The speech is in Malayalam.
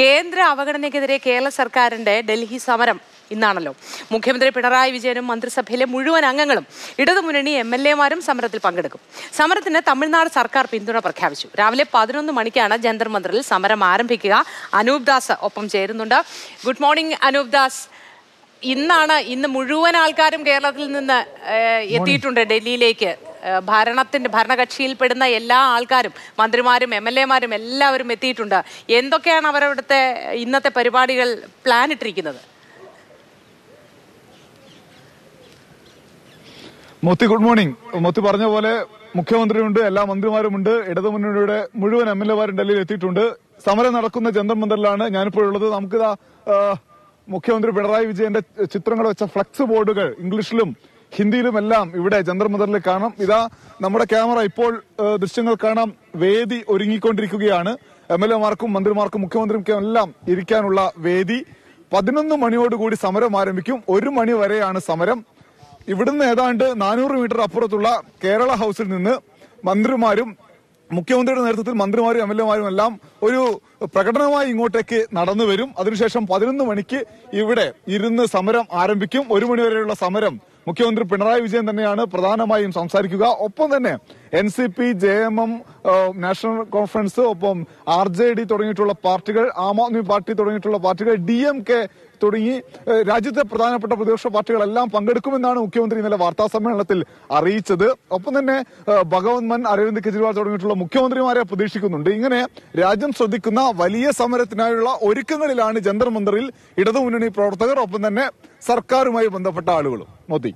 കേന്ദ്ര അവഗണനയ്ക്കെതിരെ കേരള സർക്കാരിന്റെ ഡൽഹി സമരം ഇന്നാണല്ലോ. മുഖ്യമന്ത്രി പിണറായി വിജയനും മന്ത്രിസഭയിലെ മുഴുവൻ അംഗങ്ങളും ഇടതുമുന്നണി എം എൽ എമാരും സമരത്തിൽ പങ്കെടുക്കും. സമരത്തിന് തമിഴ്നാട് സർക്കാർ പിന്തുണ പ്രഖ്യാപിച്ചു. രാവിലെ പതിനൊന്ന് മണിക്കാണ് ജന്തർ മന്ദറിൽ സമരം ആരംഭിക്കുക. അനൂപ് ദാസ് ഒപ്പം ചേരുന്നുണ്ട്. Good morning Anoop Das. ഇന്നാണ് ഇന്ന് മുഴുവൻ ആൾക്കാരും കേരളത്തിൽ നിന്ന് എത്തിയിട്ടുണ്ട് ഡൽഹിയിലേക്ക്. ഏഹ്, ഭരണത്തിന്റെ ഭരണകക്ഷിയിൽ പെടുന്ന എല്ലാ ആൾക്കാരും മന്ത്രിമാരും എം എൽ എമാരും എല്ലാവരും എത്തിയിട്ടുണ്ട്. എന്തൊക്കെയാണ് അവരവിടുത്തെ ഇന്നത്തെ പരിപാടികൾ പ്ലാൻ ഇട്ടിരിക്കുന്നത്? മൊത്തി ഗുഡ് മോർണിംഗ് മൊത്തി പറഞ്ഞ പോലെ മുഖ്യമന്ത്രിയുണ്ട് എല്ലാ മന്ത്രിമാരുമുണ്ട്. ഇടതുമുന്നണിയുടെ മുഴുവൻ എം എൽ എമാരും ഡൽഹിയിൽ എത്തിയിട്ടുണ്ട്. സമരം നടക്കുന്ന ജന്തർ മന്ദറിലാണ് ഞാനിപ്പോൾ ഉള്ളത്. നമുക്കിതാ മുഖ്യമന്ത്രി പിണറായി വിജയന്റെ ചിത്രങ്ങൾ വെച്ച ഫ്ലക്സ് ബോർഡുകൾ ഇംഗ്ലീഷിലും ഹിന്ദിയിലും എല്ലാം ഇവിടെ ജന്തർ കാണാം. ഇതാ നമ്മുടെ ക്യാമറ ഇപ്പോൾ ദൃശ്യങ്ങൾ കാണാം. വേദി ഒരുങ്ങിക്കൊണ്ടിരിക്കുകയാണ്. എം എൽ എമാർക്കും മന്ത്രിമാർക്കും മുഖ്യമന്ത്രിക്കും എല്ലാം ഇരിക്കാനുള്ള വേദി. പതിനൊന്ന് മണിയോടുകൂടി സമരം ആരംഭിക്കും. ഒരു മണി വരെയാണ് സമരം. ഇവിടുന്ന് ഏതാണ്ട് നാനൂറ് മീറ്റർ അപ്പുറത്തുള്ള കേരള ഹൗസിൽ നിന്ന് മന്ത്രിമാരും മുഖ്യമന്ത്രിയുടെ നേതൃത്വത്തിൽ മന്ത്രിമാരും എം എൽ എമാരും എല്ലാം ഒരു പ്രകടനമായി ഇങ്ങോട്ടേക്ക് നടന്നു വരും അതിനുശേഷം പതിനൊന്ന് മണിക്ക് ഇവിടെ ഇരുന്ന് സമരം ആരംഭിക്കും. ഒരു മണി വരെയുള്ള സമരം മുഖ്യമന്ത്രി പിണറായി വിജയൻ തന്നെയാണ് പ്രധാനമായും സംസാരിക്കുക. ഒപ്പം തന്നെ N C P J M M national conference ഒപ്പം ആർ ജെ ഡി തുടങ്ങിയിട്ടുള്ള പാർട്ടികൾ ആം ആദ്മി പാർട്ടി തുടങ്ങിയിട്ടുള്ള പാർട്ടികൾ ഡി എം കെ തുടങ്ങി രാജ്യത്തെ പ്രധാനപ്പെട്ട പ്രതിപക്ഷ പാർട്ടികളെല്ലാം പങ്കെടുക്കുമെന്നാണ് മുഖ്യമന്ത്രി ഇന്നലെ വാർത്താ സമ്മേളനത്തിൽ അറിയിച്ചത്. ഒപ്പം തന്നെ ഭഗവത് മൻ അരവിന്ദ് കെജ്രിവാൾ തുടങ്ങിയിട്ടുള്ള മുഖ്യമന്ത്രിമാരെ പ്രതീക്ഷിക്കുന്നുണ്ട്. ഇങ്ങനെ രാജ്യം ശ്രദ്ധിക്കുന്ന വലിയ സമരത്തിനായുള്ള ഒരുക്കങ്ങളിലാണ് ജന്തർ മന്ദറിൽ ഇടതുമുന്നണി പ്രവർത്തകർ ഒപ്പം തന്നെ സർക്കാരുമായി ബന്ധപ്പെട്ട ആളുകളും. മോദി.